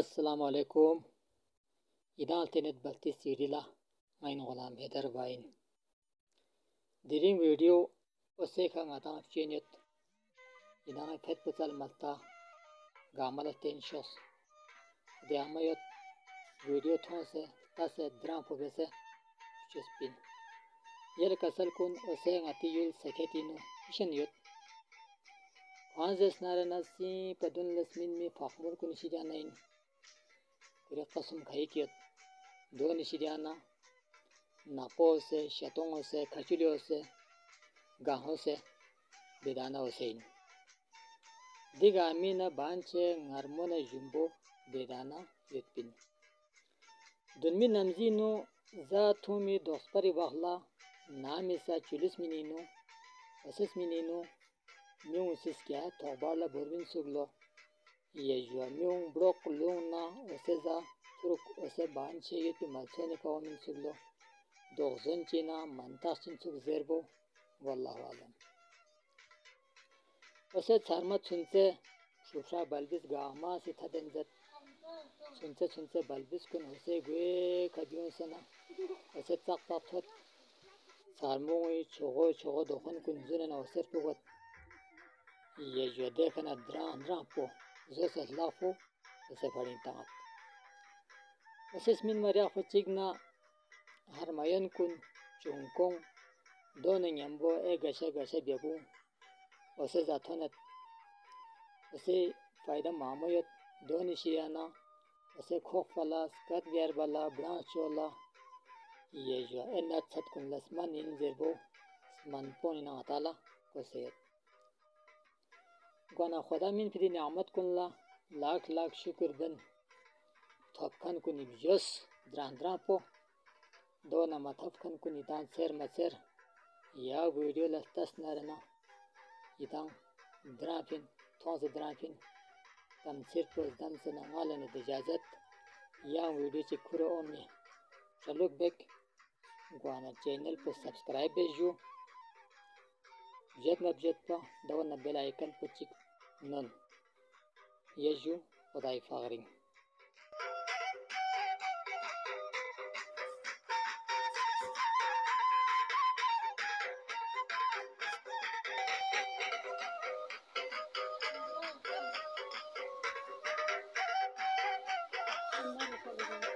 assalomu alaykum ida alternet baltis serila main g'ulam heydar bayin diring video ose kha nga tang chenet ida nga phet putal malta gamal ten shos de amayot video thon se ta se dram po bese chespin yer kasal kun ose nga ti yul seketinu ishen yot Hanzes nare nasi pedun lesmin mi fakmur kun shidanayin. رقصم کھائیکیت دو نشریانہ ناپوں سے شتوں سے کھچلیوں سے گاہوں سے بیدانہ حسین دیگا امین بانچے نرمون جنبو بیدانہ یتپین دنمی نمزینو زاتومی دوسپری وغلا نامی سا چلیس منینو اسس منینو میون اسس کیا توبالا بوربین سگلو 예주하명 브록 룰나 오세자 트룩 오세 반체 예피 마체니카 오민 숙로 도그전 치나 만타신 숙 제르보 والله عالم وسه چرما چنچه شوشا بلبس گاما سی تدنجت چنچه چنچه بلبس کن وسه گوی کدیون سنا وسه تاق تاق تات سرموی چوغو چوغو دخن کن زنن وسر پوگت یه جده کنا دران دران پو جسلا مرے چیگنا ہر مائن کن چونگ دونب ایک گشے گشے دیکھو جاتے فائدہ معام دون شیئنا کال اسکت گیار والا برا چولا یہ سات کن لان زیربو اسمانپونی ہاتا لاسے Gana Xoda min pidi nimet kunla lak lak şükür din. Tapkan kuni bjus dran dran po. Dona matapkan kuni dan ser maser. Ya video lastas narına. İdan drapin tonz drapin. Tam sir prozdam sana alene dijazet. Ya video çi kuru omni. Şaluk bek. Gwana channel pe subscribe bejo. جاتنا بجدة دورنا بلا كان بوتيك نون يجو وضعي فاغري Thank you.